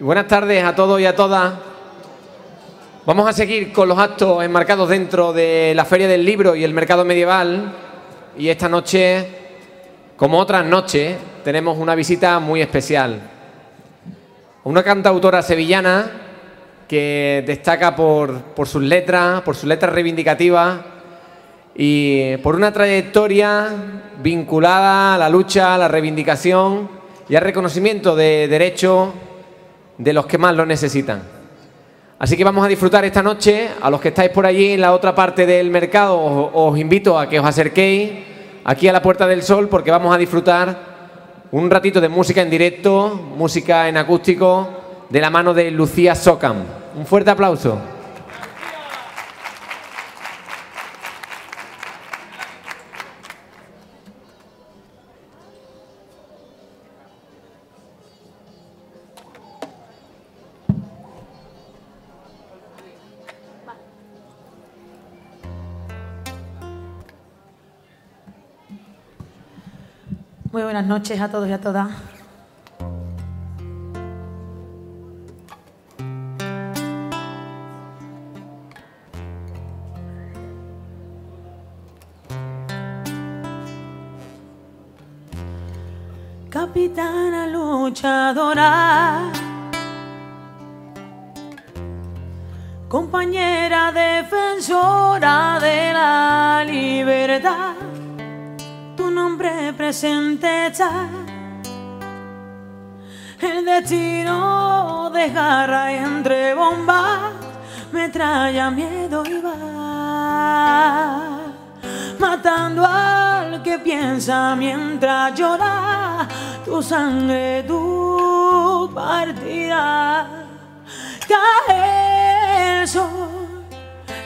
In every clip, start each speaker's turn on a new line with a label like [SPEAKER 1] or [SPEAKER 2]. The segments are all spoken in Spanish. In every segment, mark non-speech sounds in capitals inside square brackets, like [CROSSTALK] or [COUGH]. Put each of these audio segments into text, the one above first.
[SPEAKER 1] Buenas tardes a todos y a todas. Vamos a seguir con los actos enmarcados dentro de la Feria del Libro y el Mercado Medieval. Y esta noche, como otras noches, tenemos una visita muy especial. Una cantautora sevillana que destaca por, por sus letras, por sus letras reivindicativas y por una trayectoria vinculada a la lucha, a la reivindicación y al reconocimiento de derechos de los que más lo necesitan. Así que vamos a disfrutar esta noche. A los que estáis por allí en la otra parte del mercado, os, invito a que os acerquéis aquí a la Puerta del Sol porque vamos a disfrutar un ratito de música en directo, música en acústico, de la mano de Lucía Socam. Un fuerte aplauso.
[SPEAKER 2] Muy buenas noches a todos y a todas. Capitana luchadora, compañera defensora de la libertad tu nombre presente ya. El destino de garra entre bombas me trae miedo y va. Matando al que piensa mientras llora tu sangre, tu partida. Cae el sol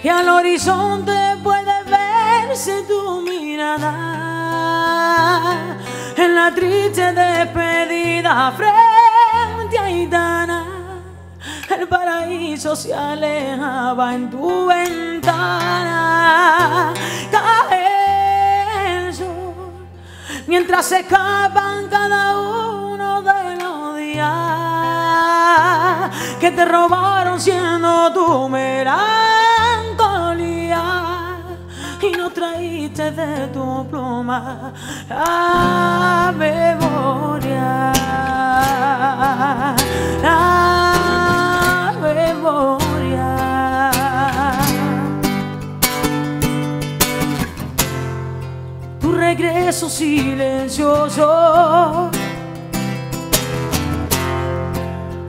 [SPEAKER 2] y al horizonte puedes verse tu mirada en la triste despedida frente a Itana. El paraíso se alejaba en tu ventana. Cae el sol mientras se escapan cada uno de los días que te robaron siendo tu melancolía y no traíste de tu pluma la memoria, la memoria. Tu regreso silencioso,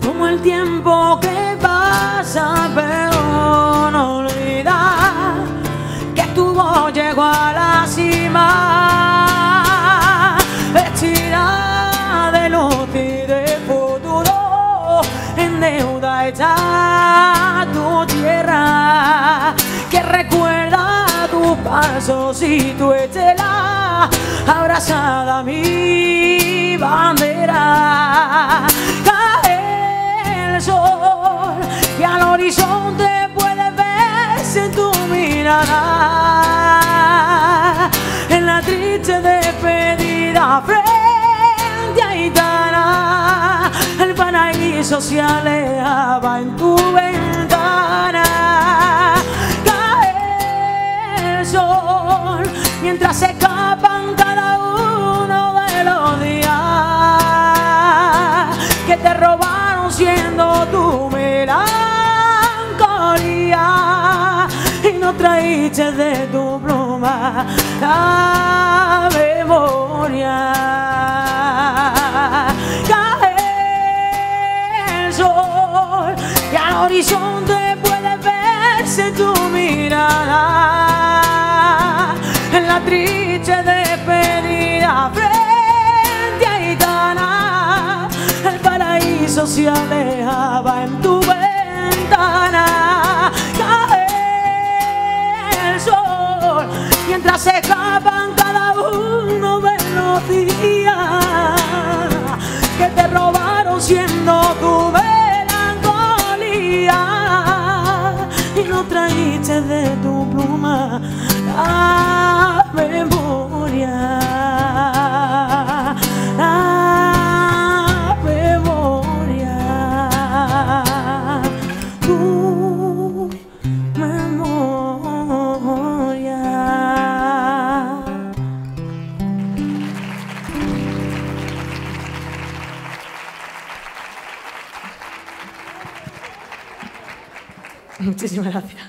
[SPEAKER 2] como el tiempo que pasa, pero llegó a la cima, vestida de luz y de futuro, en deuda está tu tierra, que recuerda tus pasos y tu estela, abrazada a mi bandera. Cae el sol y al horizonte verse tu mirada en la triste despedida frente a Itana. El paraíso se alejaba en tu ventana. De tu pluma la memoria. Cae el sol y al horizonte puede verse tu mirada en la triste despedida frente a Itana. El paraíso se alejaba en tu ventana. Mientras se escapan cada uno de los días que te robaron siendo tu melancolía y no traíste de tu pluma. La memoria. Muchísimas gracias.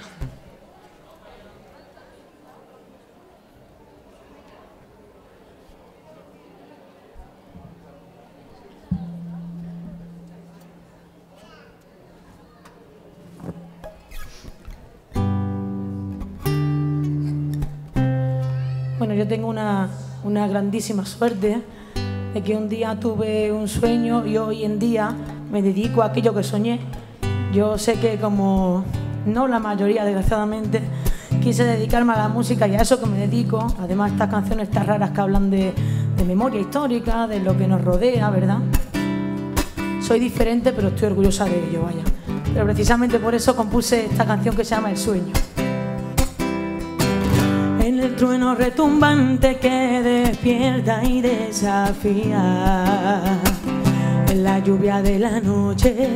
[SPEAKER 2] Bueno, yo tengo una, una grandísima suerte de que un día tuve un sueño y hoy en día me dedico a aquello que soñé. Yo sé que como no la mayoría, desgraciadamente, quise dedicarme a la música y a eso que me dedico. Además, estas canciones tan raras que hablan de, de memoria histórica, de lo que nos rodea, ¿verdad? Soy diferente, pero estoy orgullosa de ello, vaya. Pero precisamente por eso compuse esta canción que se llama El sueño. En el trueno retumbante que despierta y desafía. En la lluvia de la noche,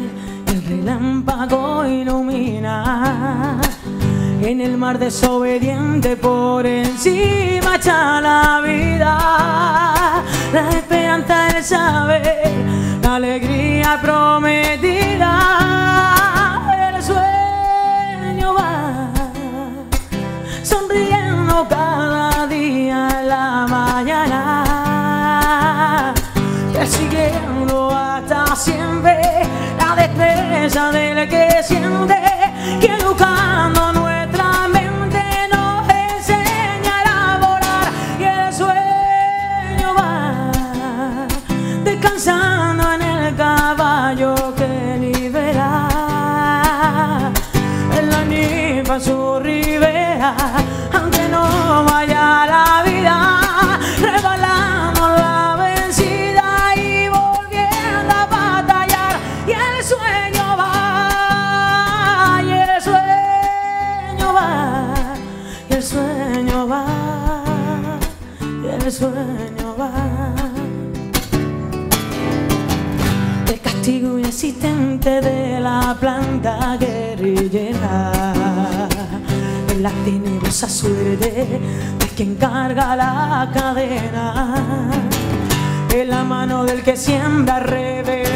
[SPEAKER 2] relámpago ilumina. En el mar desobediente por encima echa la vida. La esperanza el saber, la alegría prometida. El sueño va sonriendo cada día en la mañana, persiguiendo hasta siempre destreza del que siente, que educando sueño va. El castigo inexistente de la planta guerrillera, en la tenebrosa suerte de quien carga la cadena, en la mano del que siembra rebeldía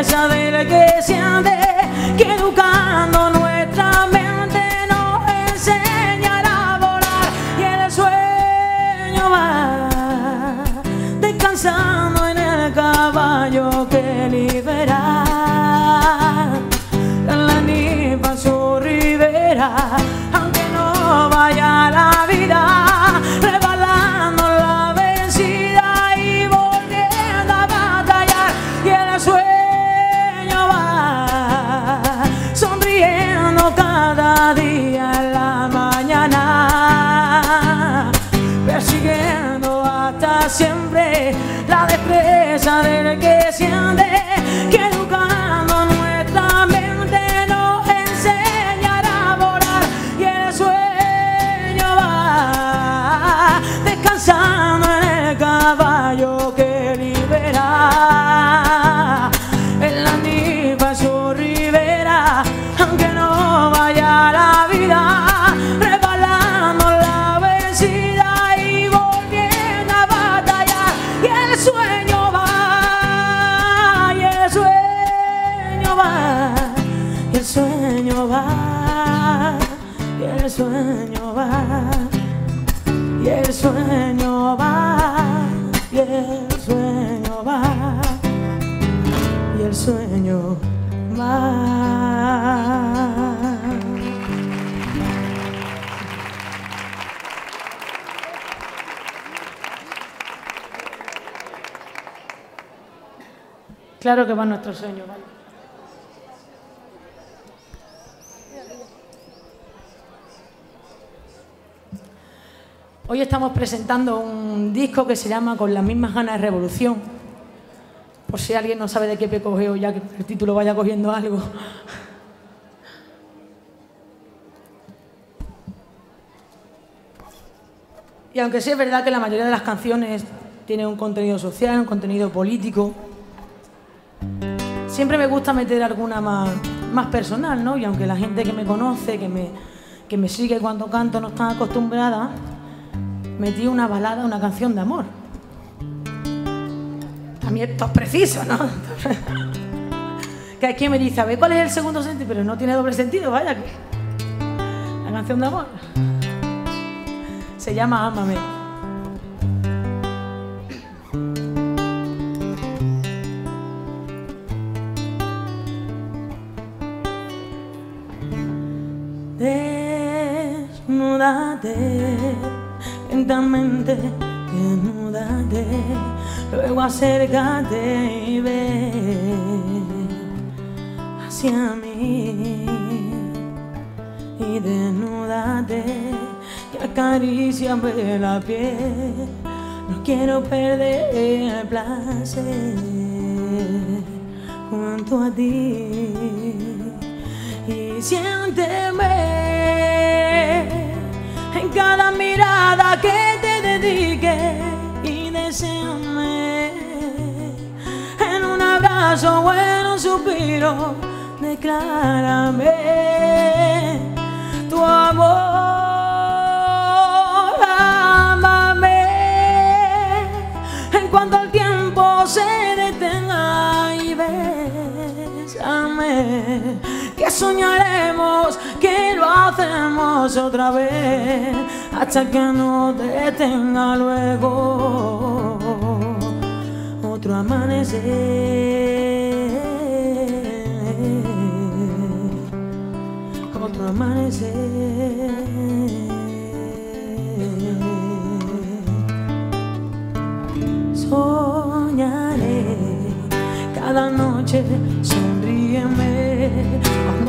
[SPEAKER 2] destreza del que va, y el sueño va, y el sueño va. Claro que va nuestro sueño, ¿vale? Hoy estamos presentando un disco que se llama Con las mismas ganas de revolución. Por si alguien no sabe de qué pe cogeo, ya que el título vaya cogiendo algo. Y aunque sí es verdad que la mayoría de las canciones tiene un contenido social, un contenido político. Siempre me gusta meter alguna más, más personal, ¿no? Y aunque la gente que me conoce, que me, que me sigue cuando canto no está acostumbrada, metí una balada, una canción de amor. Mí esto es preciso, ¿no? [LAUGHS] que quien me dice, a ver, ¿cuál es el segundo sentido? Pero no tiene doble sentido, vaya que... La canción de amor. Se llama Ámame. Desnúdate lentamente, desnúdate, luego acércate y ve hacia mí y desnúdate y acaríciame la piel. No quiero perder el placer junto a ti y siénteme en cada mirada que te dedique y deseame en un abrazo o en un suspiro declárame tu amor. Amame en cuanto el tiempo se detenga y bésame. que soñaremos que lo hacemos otra vez hasta que no detenga luego otro amanecer. Otro amanecer. Soñaré cada noche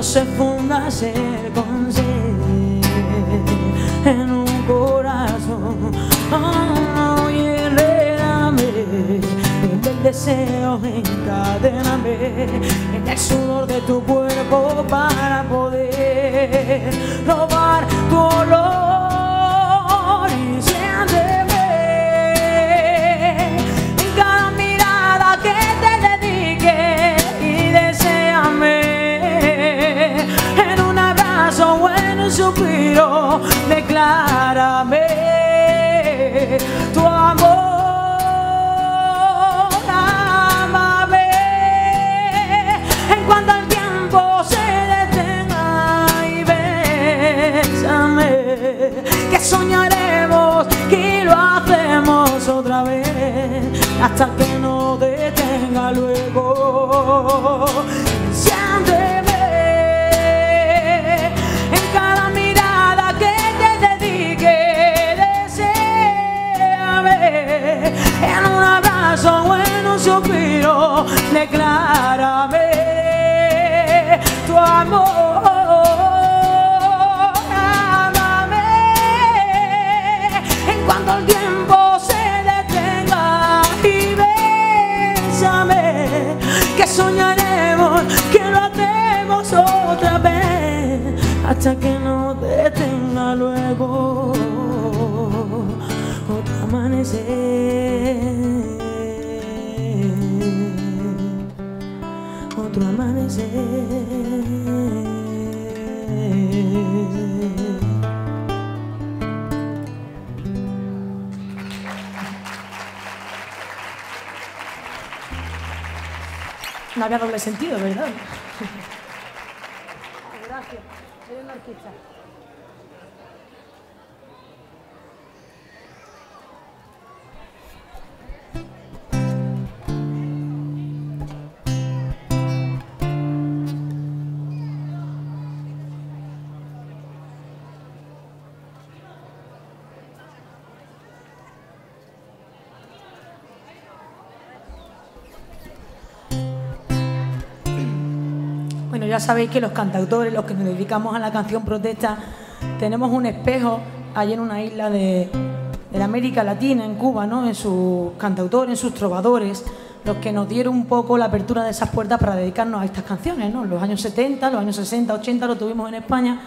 [SPEAKER 2] se funda ser con ser en un corazón. Oh, y enrédame en el deseo encadéname en el sudor de tu cuerpo para poder robar tu olor suspiro declárame tu amor. Amame en cuanto el tiempo se detenga y bésame que soñaremos que lo hacemos otra vez hasta que no detenga luego hasta que no detenga luego otro amanecer otro amanecer No había doble sentido, ¿verdad? Ya sabéis que los cantautores, los que nos dedicamos a la canción protesta, tenemos un espejo allí en una isla de, la América Latina, en Cuba, ¿no? En sus cantautores, en sus trovadores, los que nos dieron un poco la apertura de esas puertas para dedicarnos a estas canciones, ¿no? Los años 70, los años 60, 80 lo tuvimos en España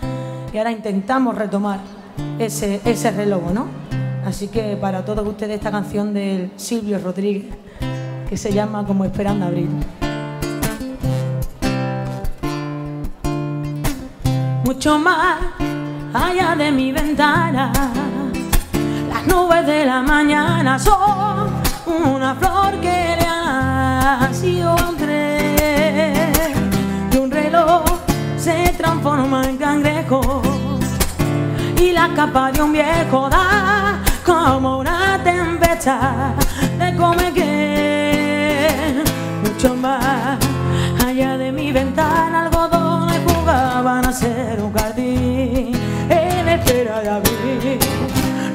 [SPEAKER 2] y ahora intentamos retomar ese, ese reloj, ¿no? Así que para todos ustedes esta canción del Silvio Rodríguez, que se llama Como Esperando Abril. Mucho más allá de mi ventana, las nubes de la mañana son una flor que le ha sido entre y un reloj se transforma en cangrejo. Y la capa de un viejo da como una tempestad de come que mucho más allá de mi ventana jugaban a ser un jardín en espera de abrir.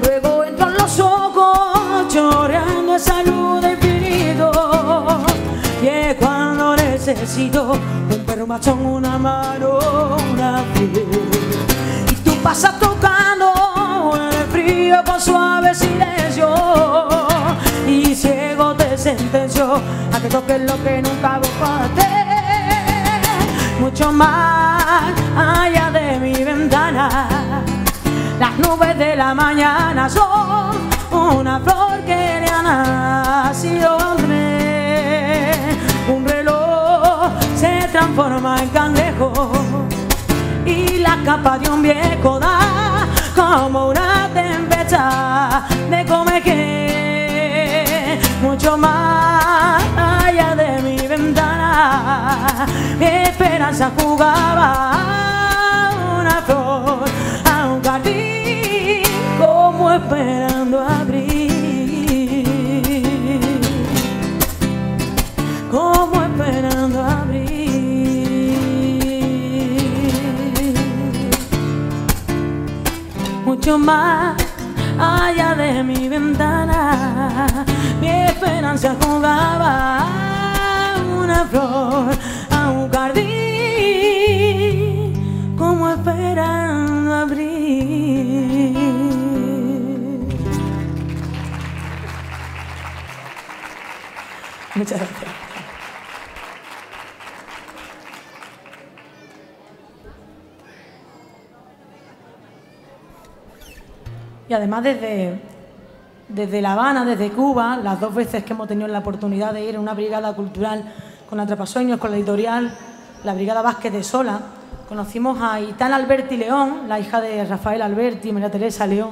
[SPEAKER 2] Luego entran los ojos chorreando esa luz de infinito. Es cuando necesito un perro machón una mano una piel y tú pasas tocando el frío con suave silencio. Y ciego te sentenció a que toques lo que nunca buscaste mucho más allá de mi ventana. Las nubes de la mañana son una flor que le ha nacido un reloj se transforma en cangrejo y la capa de un viejo da como una tempestad de come que mucho más mi esperanza jugaba a una flor a un jardín como esperando abrir como esperando abrir mucho más allá de mi ventana. Mi esperanza jugaba a una flor, un jardín, como esperando abrir. Muchas gracias. Y además desde, desde La Habana, desde Cuba, las dos veces que hemos tenido la oportunidad de ir a una brigada cultural con Atrapasueños, con la editorial, la Brigada Vázquez de Sola, conocimos a Itana Alberti León, la hija de Rafael Alberti y María Teresa León,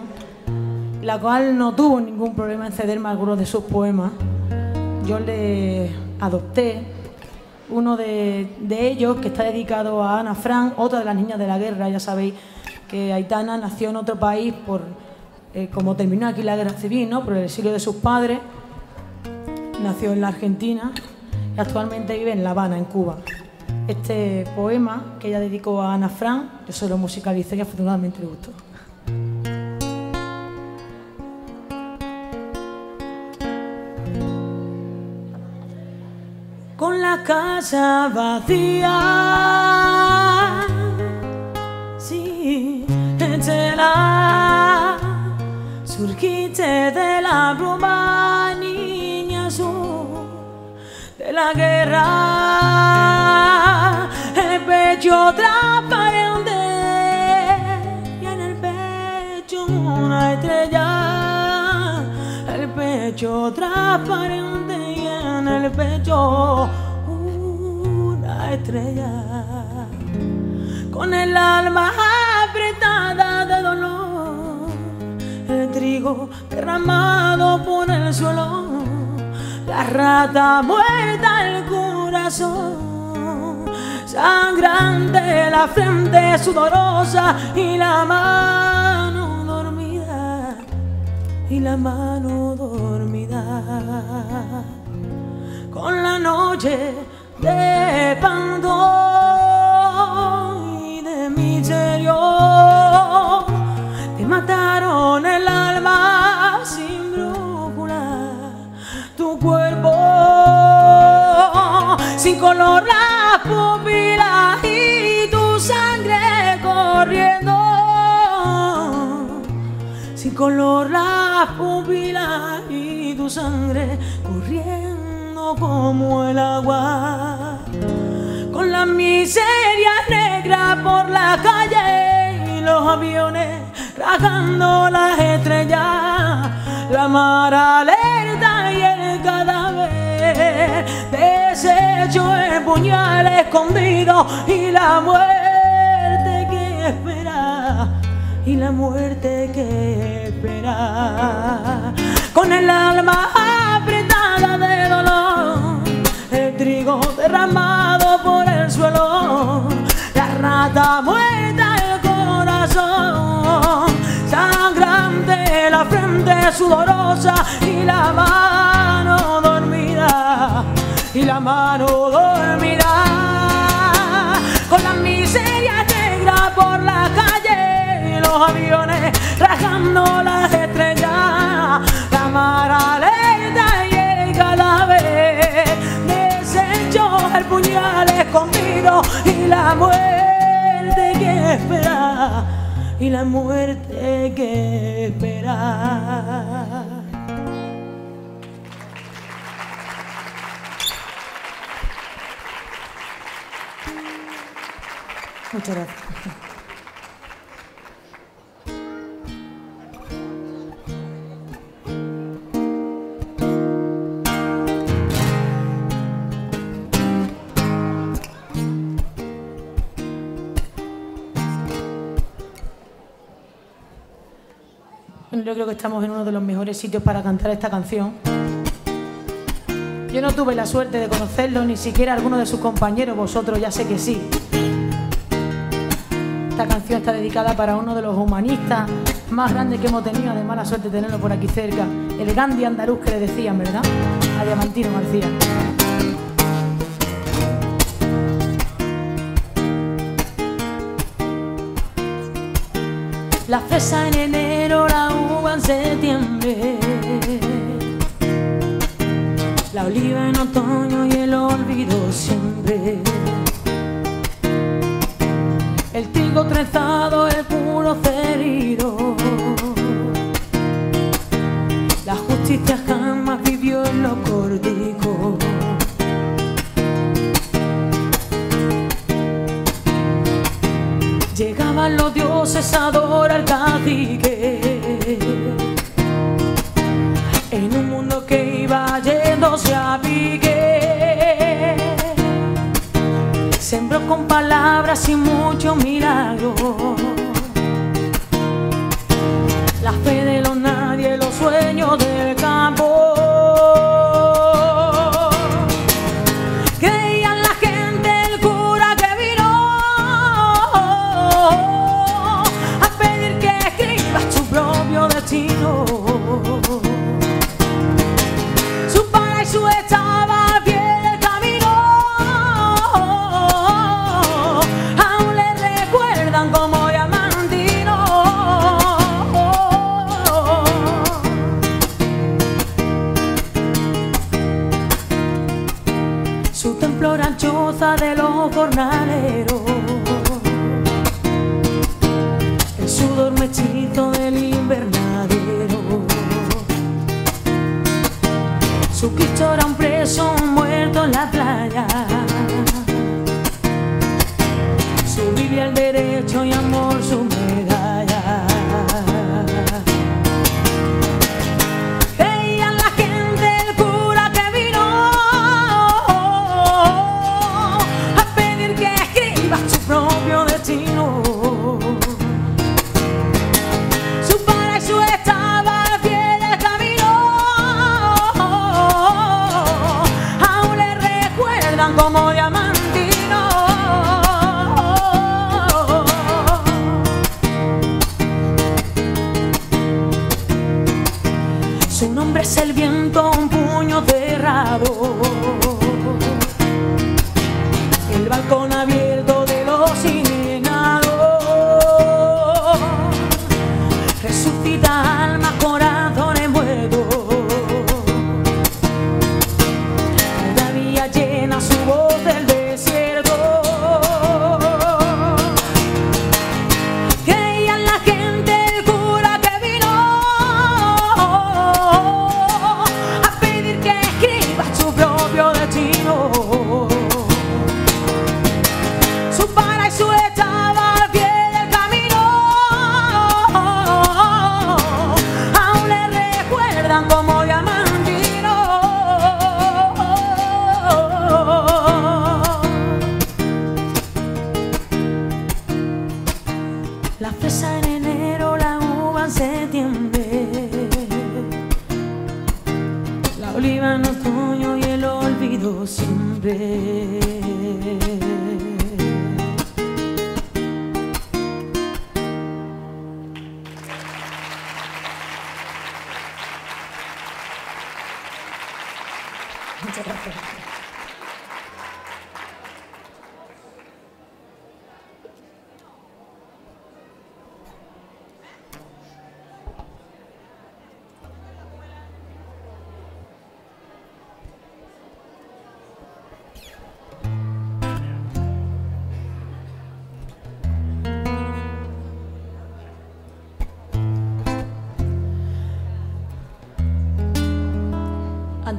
[SPEAKER 2] la cual no tuvo ningún problema en cederme algunos de sus poemas. Yo le adopté uno de, de ellos que está dedicado a Ana Frank, otra de las niñas de la guerra, ya sabéis que Aitana nació en otro país por eh, como terminó aquí la guerra civil, ¿no? por el exilio de sus padres, nació en la Argentina actualmente vive en La Habana, en Cuba. Este poema que ella dedicó a Ana Frank, yo se lo musicalicé y afortunadamente le gustó. Con la casa vacía, sí, la surgiste de la bruma, la guerra, el pecho transparente y en el pecho una estrella, el pecho transparente y en el pecho una estrella, con el alma apretada de dolor, el trigo derramado por el suelo, la rata muerta el corazón, sangrante la frente sudorosa y la mano dormida, y la mano dormida, con la noche de Pandora y de miserio te mataron el alma sin color las pupilas y tu sangre corriendo, sin color las pupilas y tu sangre corriendo como el agua. Con la miseria negra por la calle y los aviones rajando las estrellas la mar alerta y el cadáver deshecho el puñal escondido y la muerte que espera y la muerte que espera. Con el alma apretada de dolor el trigo derramado por el suelo la rata muerta el corazón sangrante la frente sudorosa y la mano dormida y la mano dormida. Con la miseria negra por la calle los aviones rajando las estrellas. La mar alerta y el cadáver deshecho el puñal escondido y la muerte que espera y la muerte que espera Yo creo que estamos en uno de los mejores sitios para cantar esta canción. Yo no tuve la suerte de conocerlo, ni siquiera alguno de sus compañeros, vosotros ya sé que sí. Canción está dedicada para uno de los humanistas más grandes que hemos tenido, además la suerte de tenerlo por aquí cerca, el Gandhi andaluz que le decían, ¿verdad? A Diamantino García. La fresa en enero, la uva en septiembre, la oliva en otoño y el olvido siempre. El trigo trenzado, el puro cerido. La justicia jamás vivió en lo cortico. Llegaban los dioses a adorar Sembró con palabras y mucho milagro. La fe de los nadie, los sueños del jornaleros, el sudor mechito del invernadero. Su Cristo era un preso muerto en la playa. Su Biblia el derecho y amor su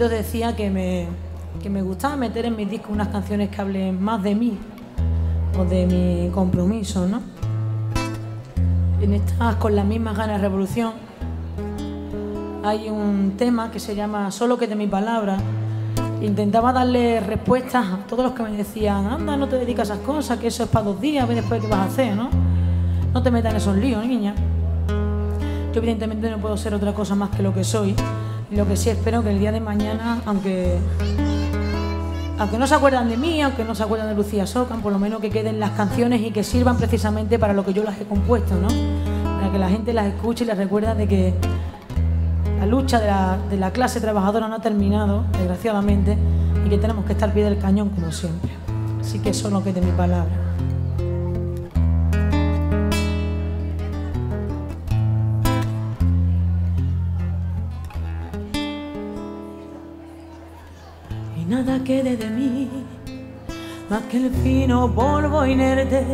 [SPEAKER 2] Antes decía que me, que me gustaba meter en mis discos unas canciones que hablen más de mí o de mi compromiso, ¿no? En estas, con las mismas ganas de revolución, hay un tema que se llama Solo que de mi palabra. Intentaba darle respuestas a todos los que me decían, anda, no te dedicas a esas cosas, que eso es para dos días, ve después qué vas a hacer, ¿no? No te metas en esos líos, niña. Yo evidentemente no puedo ser otra cosa más que lo que soy. Lo que sí espero que el día de mañana, aunque aunque no se acuerdan de mí, aunque no se acuerdan de Lucía Socan, por lo menos que queden las canciones y que sirvan precisamente para lo que yo las he compuesto, ¿no? Para que la gente las escuche y les recuerda de que la lucha de la, de la clase trabajadora no ha terminado, desgraciadamente, y que tenemos que estar al pie del cañón como siempre. Así que eso no quede mi palabra. Quede de mí. Más que el fino polvo inerte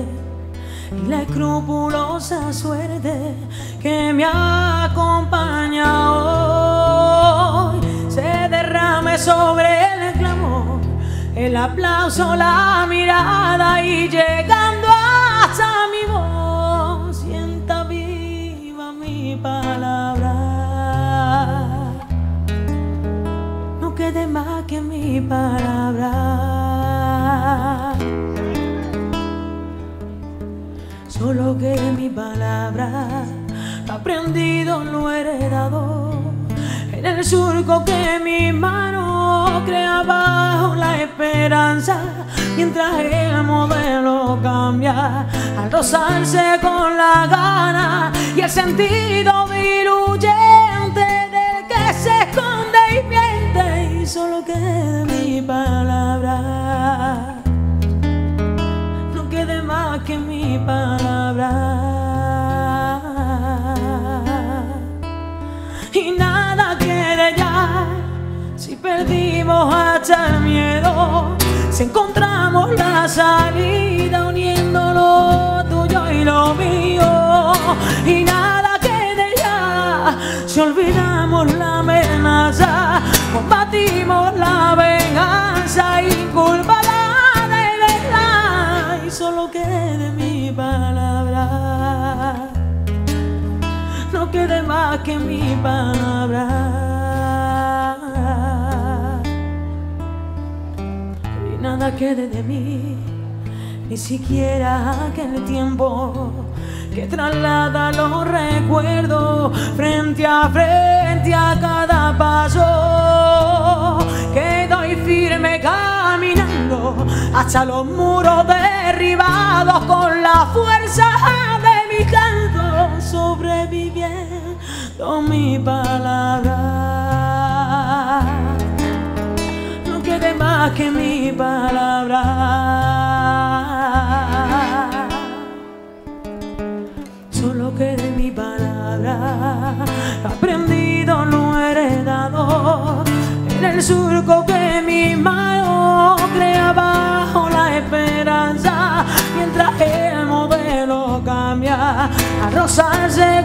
[SPEAKER 2] y la escrupulosa suerte que me acompaña hoy. Se derrame sobre el clamor el aplauso, la mirada y llegando quede más que mi palabra. Solo quede mi palabra, lo aprendido, lo heredado. En el surco que mi mano crea bajo la esperanza, mientras el modelo cambia, al rozarse con la gana y el sentido diluyente solo quede mi palabra. No quede más que mi palabra. Y nada quede ya si perdimos hasta el miedo que mi palabra. Y nada quede de mí ni siquiera aquel tiempo que traslada los recuerdos frente a frente a cada paso. Que doy firme caminando hasta los muros derribados con la fuerza de mi canto sobreviviendo mi palabra no quede más que mi palabra. Solo quede mi palabra. Aprendido lo heredado en el surco que mi mano crea bajo la esperanza. Mientras el modelo cambia a rozarse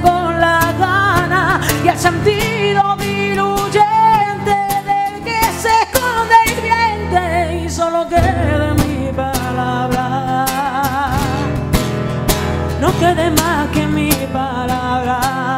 [SPEAKER 2] sentido diluyente del que se esconde y miente y solo quede mi palabra no quede más que mi palabra.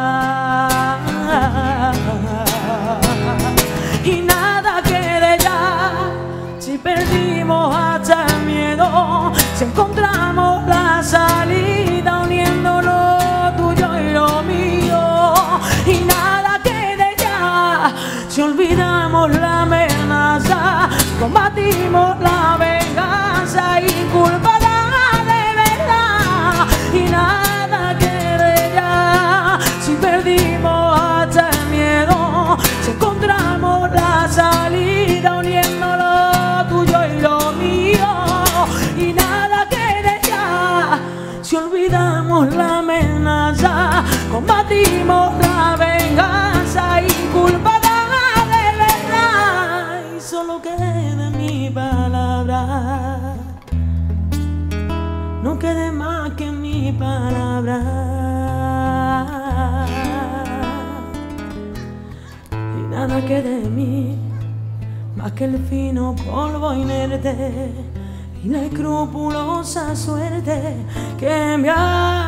[SPEAKER 2] Más que el fino polvo inerte y la escrupulosa suerte que me ha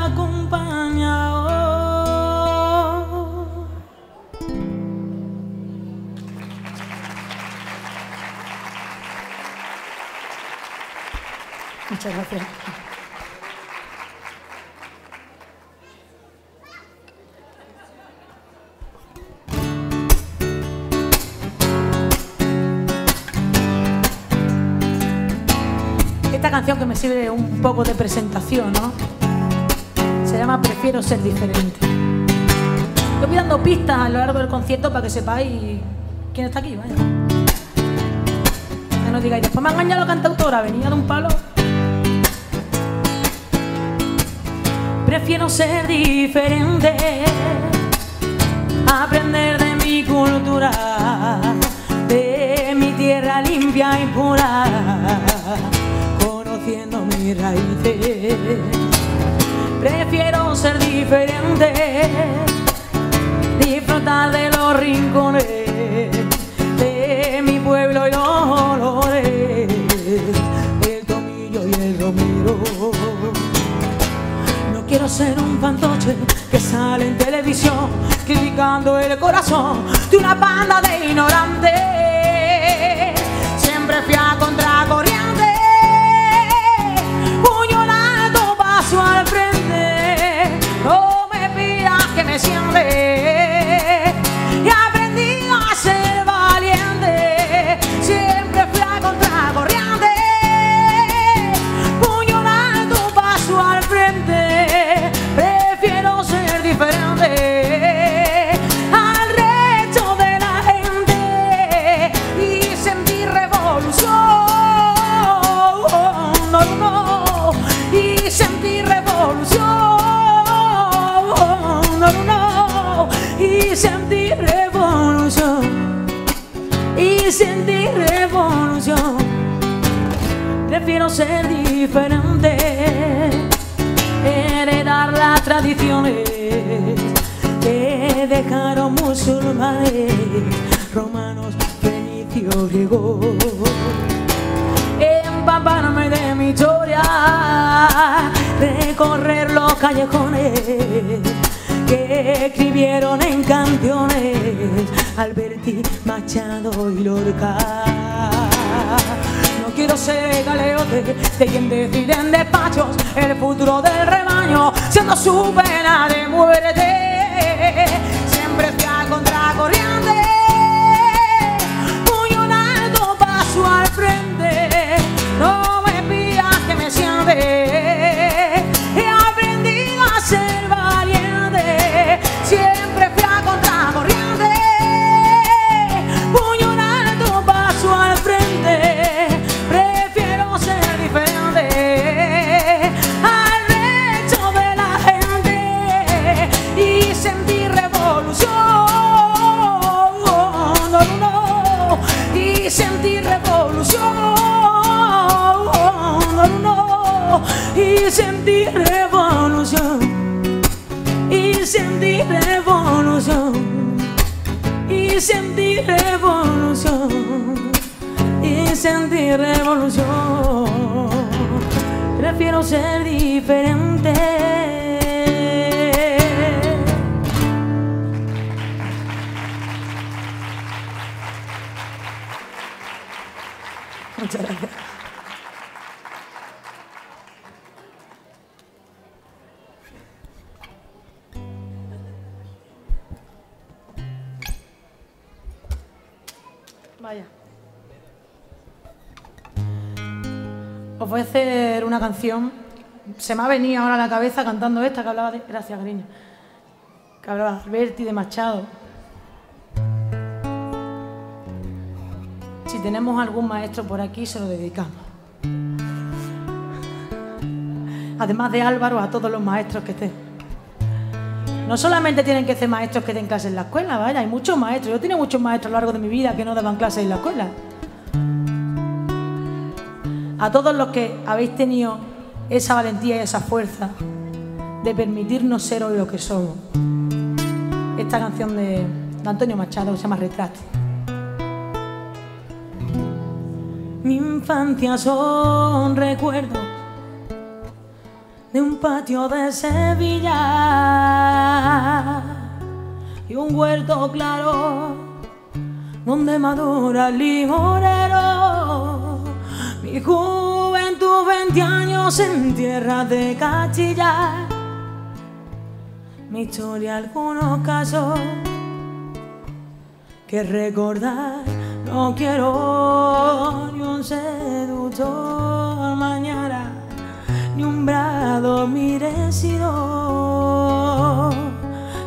[SPEAKER 2] poco de presentación, ¿no? Se llama Prefiero ser diferente. Yo voy dando pistas a lo largo del concierto para que sepáis quién está aquí, vaya. Que no digáis, después me ha engañado la cantautora, venía de un palo. Prefiero ser diferente, aprender de mi cultura, de mi tierra limpia y pura, raíces. Prefiero ser diferente, disfrutar de los rincones de mi pueblo y los olores, el tomillo y el romero. No quiero ser un fantoche que sale en televisión criticando el corazón de una banda de ignorantes. Dejaron musulmanes, romanos, fenicios, griegos. Empaparme de mi historia, recorrer los callejones que escribieron en canciones Alberti, Machado y Lorca. No quiero ser galeote de quien decide en despachos el futuro del rebaño, siendo su pena de muerte. Se me ha venido ahora la cabeza cantando esta que hablaba de. Gracias, cariño. Que hablaba de Alberti, de Machado. Si tenemos algún maestro por aquí, se lo dedicamos. Además de Álvaro, a todos los maestros que estén. No solamente tienen que ser maestros que den clases en la escuela, vaya, hay muchos maestros. Yo tenía muchos maestros a lo largo de mi vida que no daban clases en la escuela. A todos los que habéis tenido esa valentía y esa fuerza de permitirnos ser hoy lo que somos. Esta canción de Antonio Machado, se llama Retrato. Mi infancia son recuerdos de un patio de Sevilla y un huerto claro donde madura el ligorero. Mi juventud, 20 años en tierra de cachillas. Mi historia, algunos casos que recordar. No quiero ni un seductor mañana, ni un brado merecido.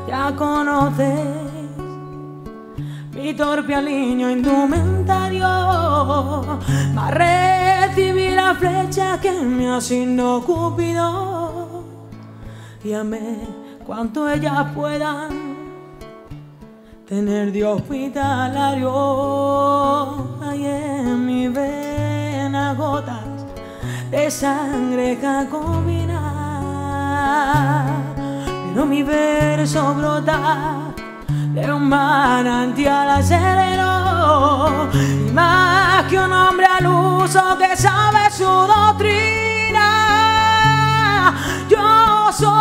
[SPEAKER 2] Ya conoces mi torpe aliño indumentario, a recibir la flecha que me asignó Cupido. Y amé cuanto ellas puedan tener de hospitalario. Hay en mi vena gotas de sangre jacobina, pero mi verso brota de un manantial y más que un hombre al uso que sabe su doctrina. Yo soy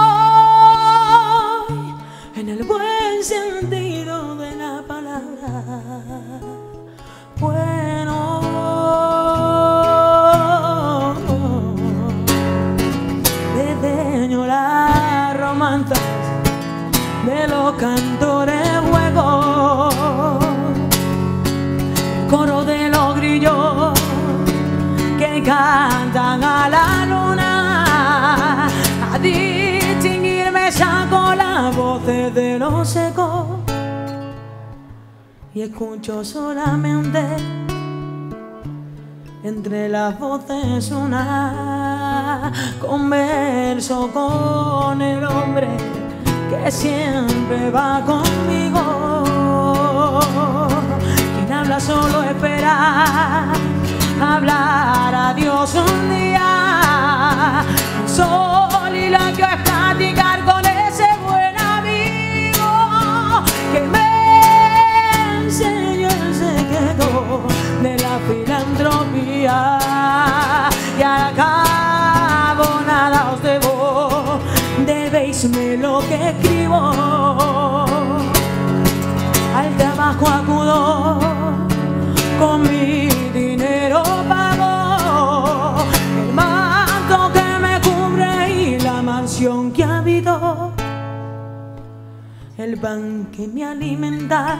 [SPEAKER 2] en el buen sentido y escucho solamente entre las voces una converso con el hombre que siempre va conmigo. Quien habla solo espera hablar a Dios un día. Sol y la que es platicar de la filantropía. Y al cabo nada os debo debéisme lo que escribo. Al trabajo acudo, con mi dinero pago el manto que me cubre y la mansión que habito, el pan que me alimenta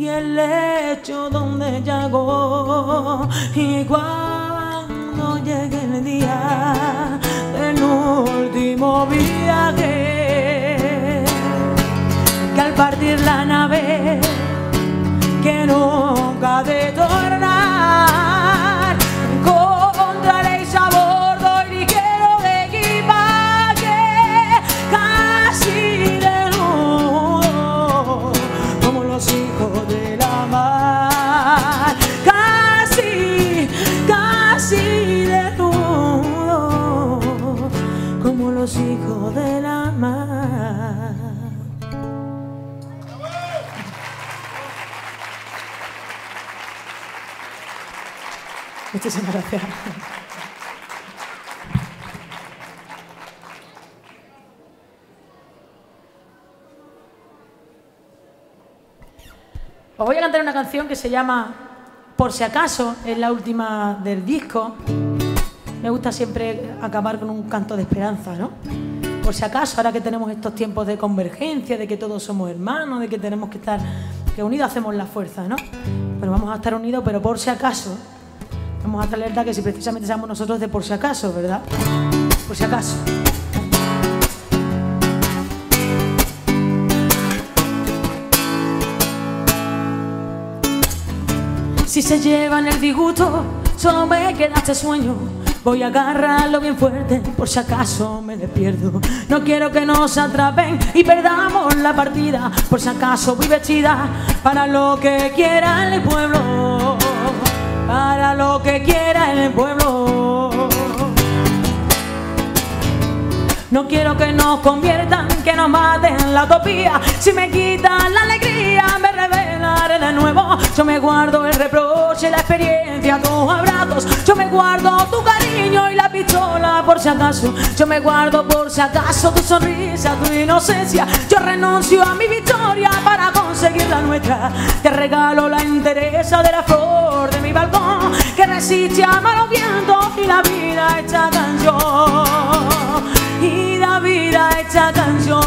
[SPEAKER 2] y el lecho donde llago y cuando llegue el día del último viaje que al partir la nave que nunca de tornar Muchísimas gracias. Os voy a cantar una canción que se llama Por si acaso, es la última del disco. Me gusta siempre acabar con un canto de esperanza, ¿no? Por si acaso, ahora que tenemos estos tiempos de convergencia, de que todos somos hermanos, de que tenemos que estar, que unidos hacemos la fuerza, ¿no? Pero vamos a estar unidos, pero por si acaso, vamos a estar alerta que si precisamente seamos nosotros de por si acaso, ¿verdad? Por si acaso. Si se llevan el disgusto, solo me queda este sueño. Voy a agarrarlo bien fuerte, por si acaso me le pierdo. No quiero que nos atrapen y perdamos la partida. Por si acaso voy vestida para lo que quiera el pueblo. Para lo que quiera el pueblo. No quiero que nos conviertan, que nos maten la utopía. Si me quitan la alegría, me revelaré de nuevo. Yo me guardo el reproche, la experiencia, tus abrazos. Yo me guardo tu cariño y la pistola por si acaso. Yo me guardo por si acaso tu sonrisa, tu inocencia. Yo renuncio a mi victoria para conseguir la nuestra. Te regalo la entereza de la flor de mi balcón que resiste a malos vientos y la vida hecha canción. Y la vida hecha canción.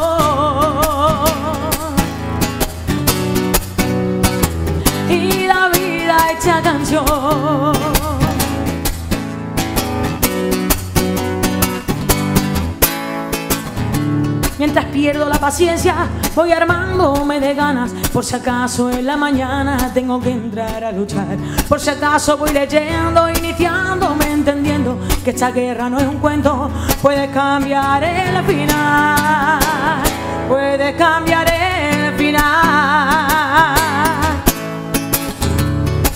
[SPEAKER 2] Y la vida canción. Mientras pierdo la paciencia, voy armándome de ganas. Por si acaso en la mañana tengo que entrar a luchar. Por si acaso voy leyendo, iniciándome, entendiendo que esta guerra no es un cuento. Puede cambiar el final. Puede cambiar el final.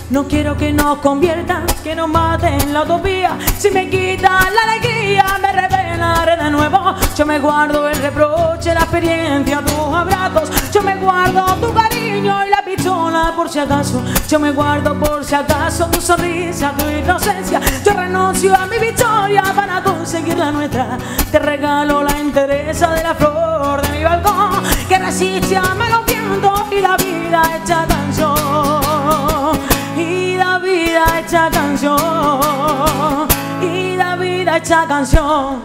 [SPEAKER 2] No quiero que nos conviertan, que nos maten la utopía. Si me quitan la alegría, me revelaré de nuevo. Yo me guardo el reproche, la experiencia, tus abrazos. Yo me guardo tu cariño y la pistola por si acaso. Yo me guardo por si acaso tu sonrisa, tu inocencia. Yo renuncio a mi victoria para conseguir la nuestra. Te regalo la entereza de la flor de mi balcón que resiste a malos vientos y la vida hecha canción la vida hecha canción y la vida hecha canción.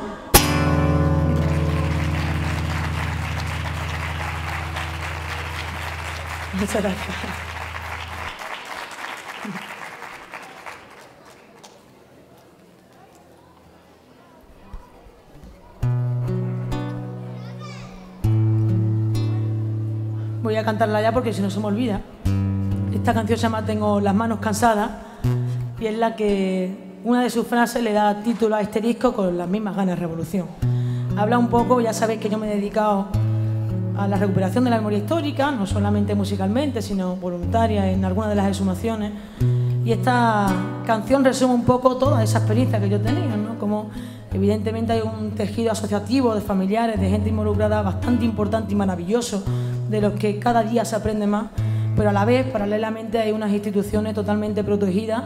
[SPEAKER 2] Voy a cantarla ya porque si no se me olvida. Esta canción se llama Tengo las manos cansadas y es la que una de sus frases le da título a este disco con las mismas ganas de revolución. Habla un poco, ya sabéis que yo me he dedicado a la recuperación de la memoria histórica, no solamente musicalmente, sino voluntaria en algunas de las exhumaciones. Y esta canción resume un poco toda esa experiencia que yo tenía, ¿no? Como evidentemente hay un tejido asociativo de familiares, de gente involucrada bastante importante y maravilloso, de los que cada día se aprende más pero a la vez, paralelamente, hay unas instituciones totalmente protegidas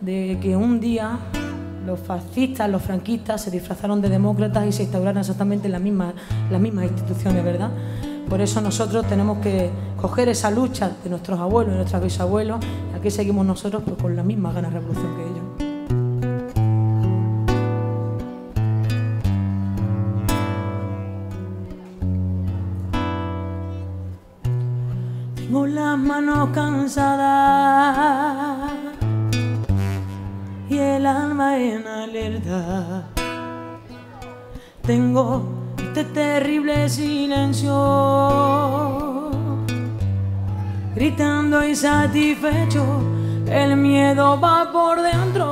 [SPEAKER 2] de que un día los fascistas, los franquistas se disfrazaron de demócratas y se instauraron exactamente las mismas, las mismas instituciones, ¿verdad? Por eso nosotros tenemos que coger esa lucha de nuestros abuelos y nuestros bisabuelos y aquí seguimos nosotros pues, con la misma ganas de revolución que ellos. Manos cansadas y el alma en alerta. Tengo este terrible silencio, gritando insatisfecho, el miedo va por dentro.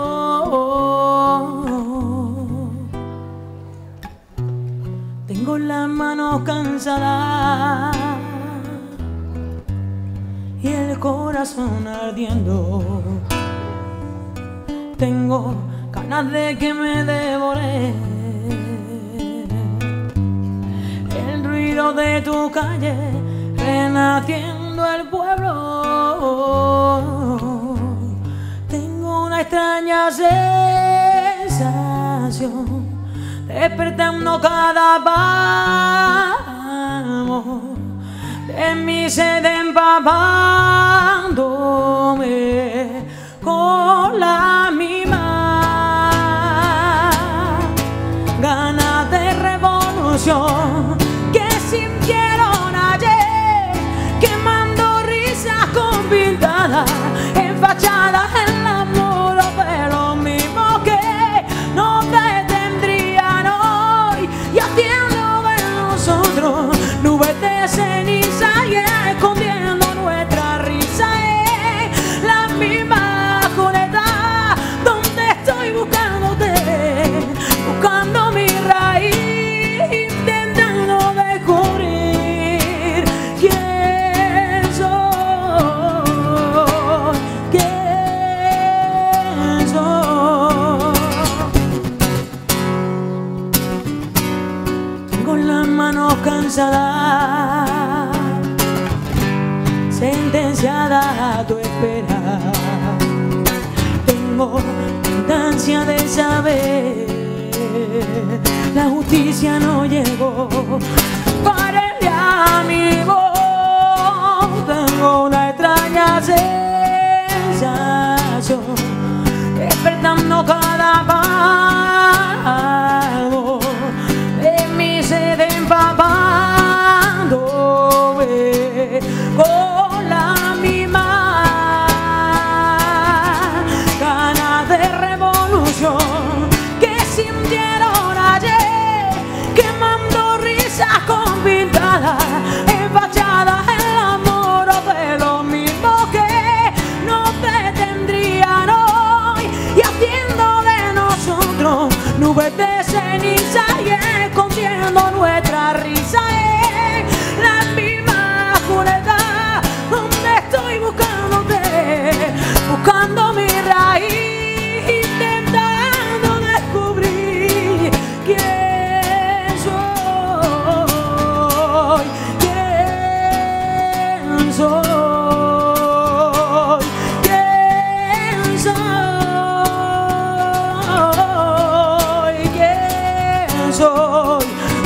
[SPEAKER 2] Tengo las manos cansadas y el corazón ardiendo. Tengo ganas de que me devore el ruido de tu calle, renaciendo el pueblo. Tengo una extraña sensación, despertando cada vamos en mi sed empapándome con la misma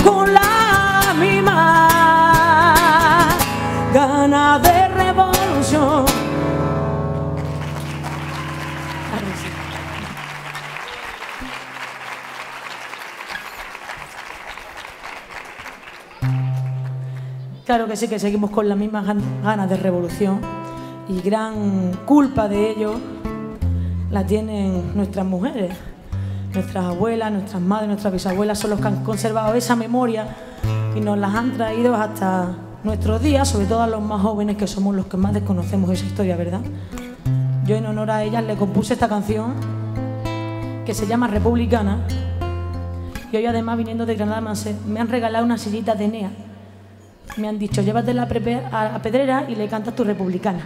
[SPEAKER 2] con la misma gana de revolución. Claro que sí que seguimos con las mismas gan- ganas de revolución y gran culpa de ello la tienen nuestras mujeres, nuestras abuelas, nuestras madres, nuestras bisabuelas son los que han conservado esa memoria y nos las han traído hasta nuestros días, sobre todo a los más jóvenes que somos los que más desconocemos esa historia, ¿verdad? Yo en honor a ellas le compuse esta canción que se llama Republicana y hoy además viniendo de Granada me han- regalado una sillita de Enea me han dicho, llévatela a Pedrera y le cantas tu republicana.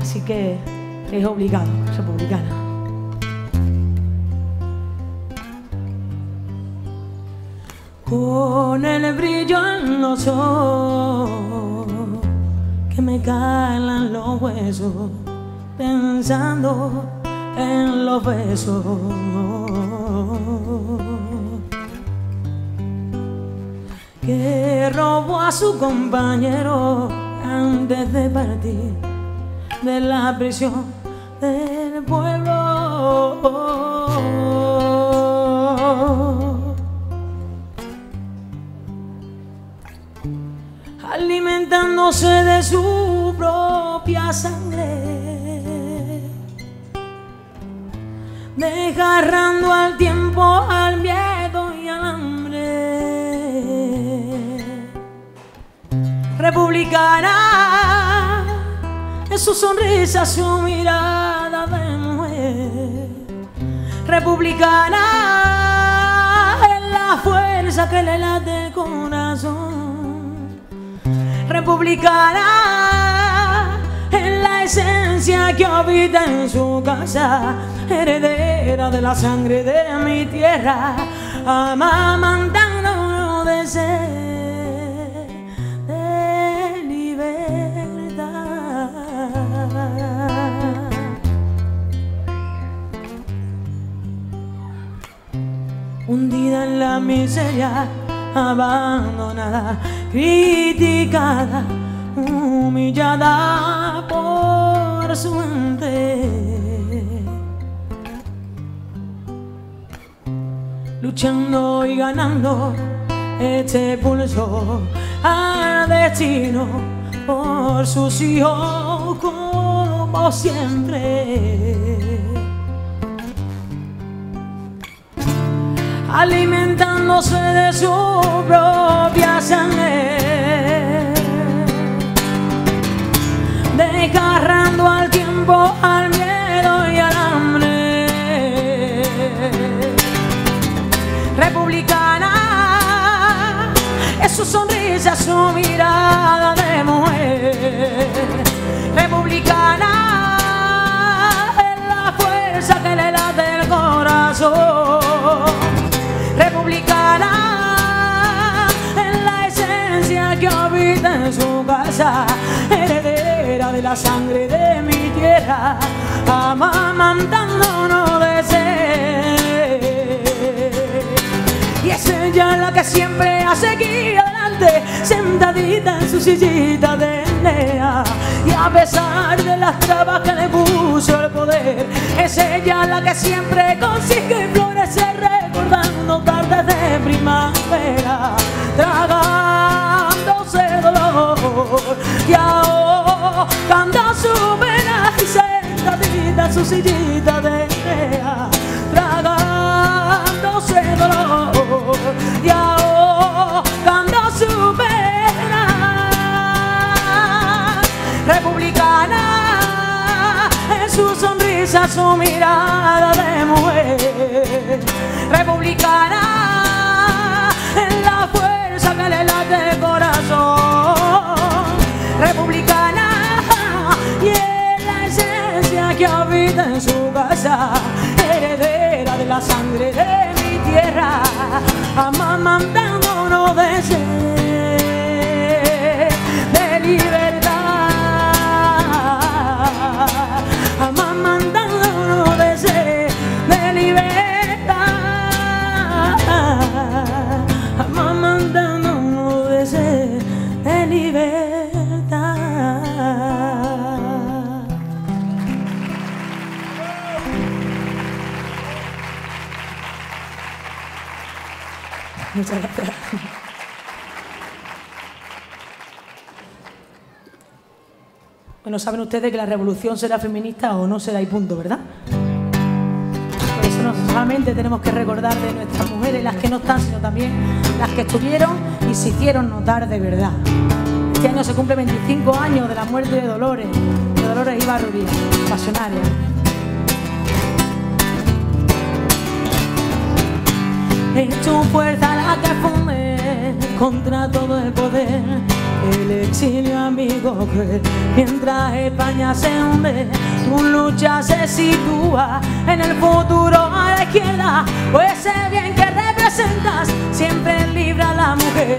[SPEAKER 2] Así que es obligado, republicana. Con el brillo en los ojos que me calan los huesos, pensando en los besos que robó a su compañero antes de partir de la prisión del pueblo. Alimentándose de su propia sangre, desgarrando al tiempo, al miedo y al hambre. Republicana en su sonrisa, su mirada de mujer. Republicana en la fuerza que le late el corazón republicana en la esencia que habita en su casa heredera de la sangre de mi tierra amamantando de ser de libertad. Hundida en la miseria, abandonada, criticada, humillada por su mente. luchando y ganando este pulso al destino por sus hijos como siempre. Alimentándose de su propia sangre, desgarrando al tiempo, al miedo y al hambre. Republicana es su sonrisa, su mirada de mujer. Republicana es la fuerza que le late el corazón republicana es la esencia que habita en su casa heredera de la sangre de mi tierra, amamantándonos de sed. Y es ella la que siempre ha seguido adelante, sentadita en su sillita de nea. Y a pesar de las trabas que le puso el poder, es ella la que siempre consigue florecer, tardes de primavera, tragándose dolor. Y ahogando su pena y sentadita en su sillita de nea, tragándose dolor. Y ahogando su pena republicana en su sonrisa, su mirada de mujer republicana en la fuerza que le late el corazón. Republicana y en la esencia que habita en su casa heredera de la sangre de mi tierra. Amamantándonos Bueno, saben ustedes que la revolución será feminista o no será y punto, ¿verdad? Por eso no solamente tenemos que recordar de nuestras mujeres, las que no están, sino también las que estuvieron y se hicieron notar de verdad. Este año se cumple 25 años de la muerte de Dolores, de Dolores Ibarruri, pasionaria. Es tu fuerza la que funde contra todo el poder. El exilio amigo cruel, mientras España se hunde, tu lucha se sitúa en el futuro a la izquierda. Pues ese bien que representas siempre libra a la mujer.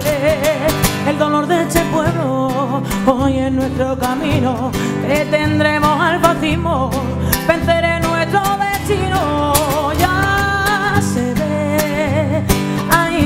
[SPEAKER 2] El dolor de este pueblo hoy en nuestro camino detendremos al fascismo, venceré nuestro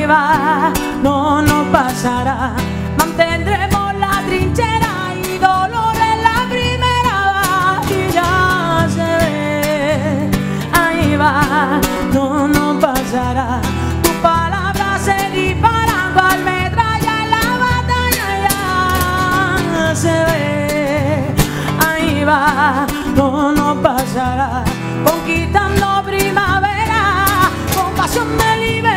[SPEAKER 2] no nos pasará. Mantendremos la trinchera y dolor en la primera ya se ve, ahí va, no nos pasará. Tus palabras se disparan cual metralla en la batalla ya se ve, ahí va, no nos pasará. Conquistando primavera con pasión de libertad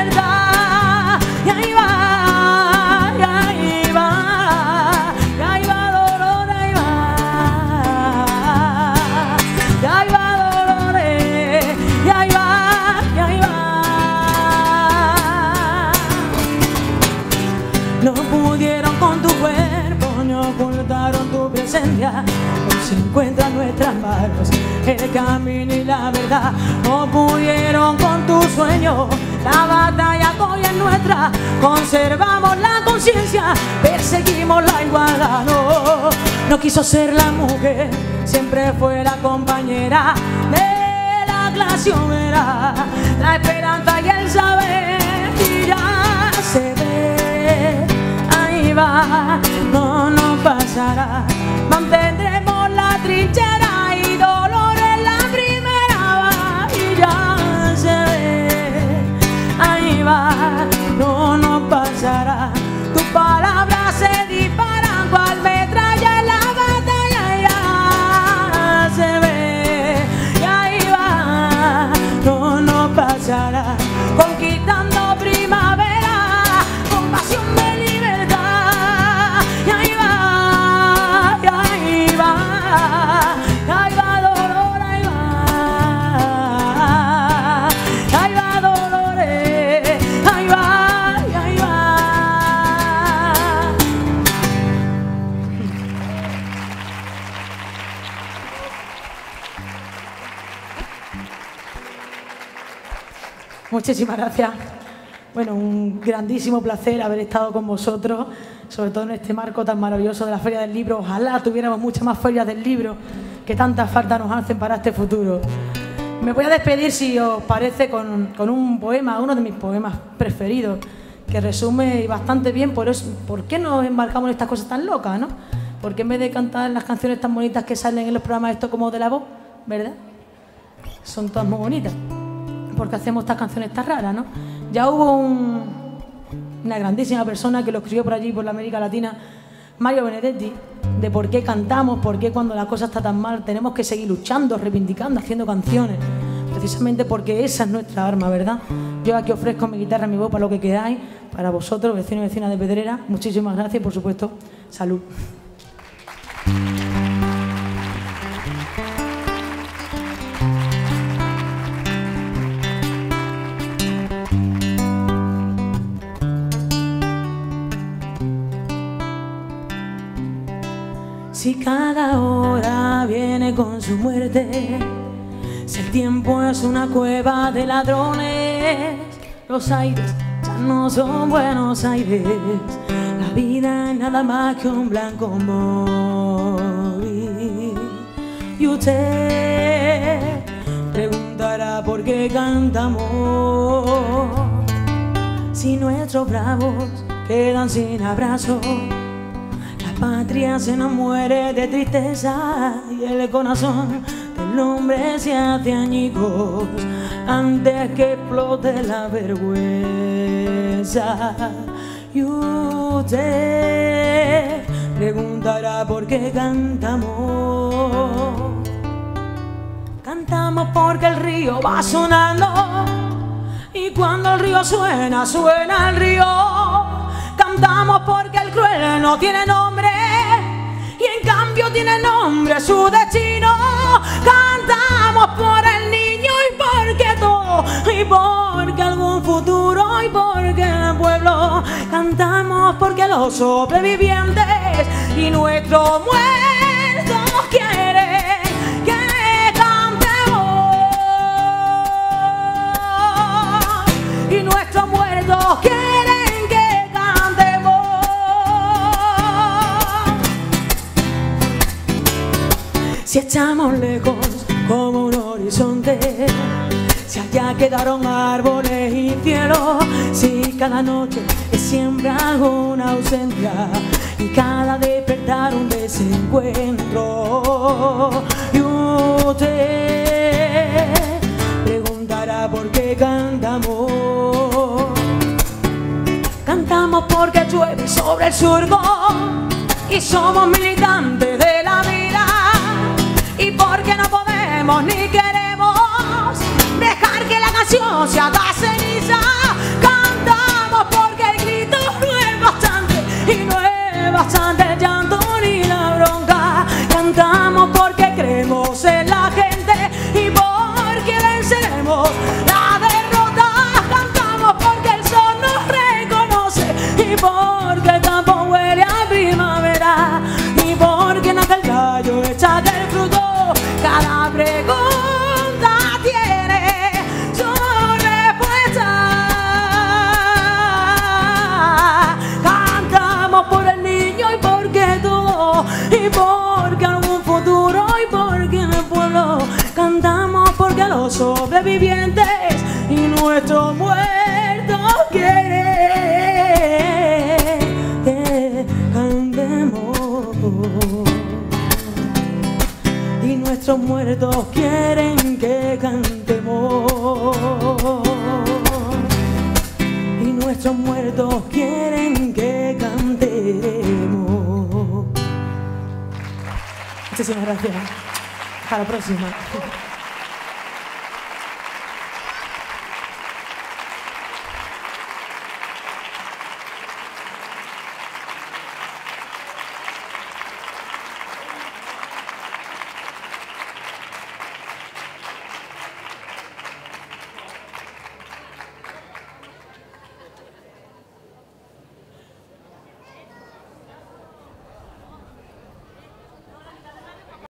[SPEAKER 2] se encuentran nuestras manos el camino y la verdad. No pudieron con tu sueño, la batalla hoy es nuestra. Conservamos la conciencia, perseguimos la igualdad. No, no quiso ser la mujer, siempre fue la compañera de la clase. La esperanza y el saber, y ya se ve ahí va, no nos pasará. Mantendremos la trinchera Muchísimas [LAUGHS] gracias. Bueno, un grandísimo placer haber estado con vosotros. sobre todo en este marco tan maravilloso de la Feria del Libro. Ojalá tuviéramos muchas más ferias del libro que tanta falta nos hacen para este futuro. Me voy a despedir, si os parece, con, con un poema, uno de mis poemas preferidos, que resume bastante bien por, eso, por qué nos embarcamos en estas cosas tan locas, ¿no? Porque en vez de cantar las canciones tan bonitas que salen en los programas esto como de la voz, ¿verdad? Son todas muy bonitas. Porque hacemos estas canciones tan raras, ¿no? Ya hubo un, una grandísima persona que lo escribió por allí, por la América Latina, Mario Benedetti, de por qué cantamos, por qué cuando la cosa está tan mal tenemos que seguir luchando, reivindicando, haciendo canciones. Precisamente porque esa es nuestra arma, ¿verdad? Yo aquí ofrezco mi guitarra, mi voz para lo que queráis, para vosotros, vecinos y vecinas de Pedrera. Muchísimas gracias y, por supuesto, salud. Si cada hora viene con su muerte, si el tiempo es una cueva de ladrones, los aires ya no son buenos aires, la vida es nada más que un blanco móvil. Y usted preguntará por qué cantamos si nuestros bravos quedan sin abrazos patria se nos muere de tristeza y el corazón del hombre se hace añicos antes que explote la vergüenza. Y usted preguntará por qué cantamos. Cantamos porque el río va sonando y cuando el río suena, suena el río. Cantamos porque el cruel no tiene nombre y en cambio tiene nombre su destino. Cantamos por el niño y porque todo y porque algún futuro y porque el pueblo. Cantamos porque los sobrevivientes y nuestros muertos quieren y nuestros muertos Si echamos lejos como un horizonte, si allá quedaron árboles y cielo, si cada noche es siempre alguna ausencia y cada despertar un desencuentro. Y usted preguntará por qué cantamos. Cantamos porque llueve sobre el surco y somos militantes ni queremos dejar que la canción se haga ceniza. Cantamos porque el grito no es bastante y no es bastante sobrevivientes y nuestros muertos quieren que cantemos y nuestros muertos quieren que cantemos y nuestros muertos quieren que cantemos. Muchísimas gracias. Hasta la próxima.